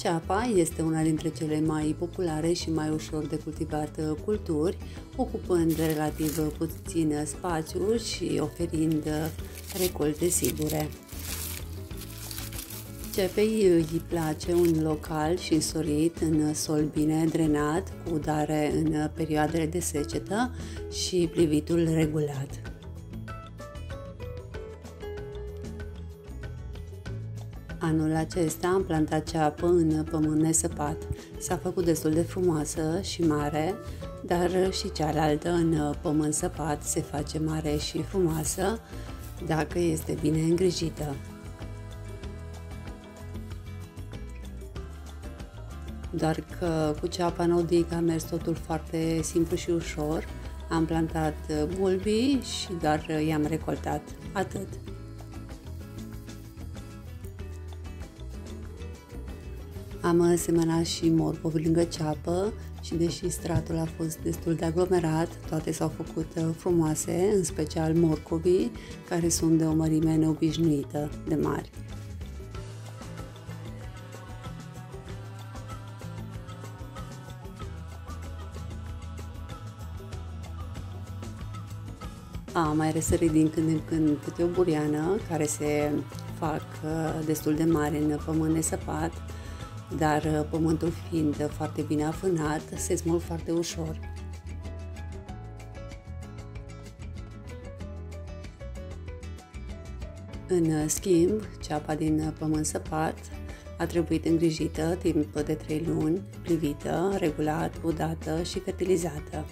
Ceapa este una dintre cele mai populare și mai ușor de cultivat culturi, ocupând relativ puțin spațiu și oferind recolte sigure. Cepei îi place un local și însorit în sol bine drenat, cu udare în perioadele de secetă și plivitul regulat. Anul acesta am plantat ceapă în pământ nesăpat. S-a făcut destul de frumoasă și mare, dar și cealaltă în pământ săpat se face mare și frumoasă dacă este bine îngrijită. Doar că cu ceapa nordică a mers totul foarte simplu și ușor. Am plantat bulbii și doar i-am recoltat. Atât. Am semănat și morcovi lângă ceapă și deși stratul a fost destul de aglomerat, toate s-au făcut uh, frumoase, în special morcovii, care sunt de o mărime neobișnuită de mari. A mai răsărit din când în când câte o buriană care se fac uh, destul de mari în pământ nesăpat, dar uh, pământul fiind foarte bine afânat, se smulg foarte ușor. În uh, schimb, ceapa din uh, pământ săpat a trebuit îngrijită timp de 3 luni, plivită, regulat, udată și fertilizată.